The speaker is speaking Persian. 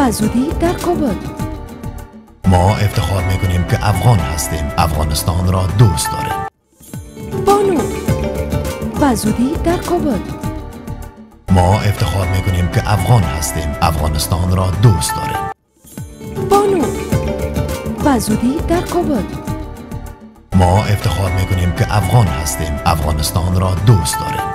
و زودی در کابل. ما افتخار می‌کنیم که افغان هستیم. افغانستان را دوست داریم. بانو و در کابل. ما افتخار می‌کنیم که افغان هستیم. افغانستان را دوست داریم. بانو و در کابل. ما افتخار می‌کنیم که افغان هستیم. افغانستان را دوست داریم.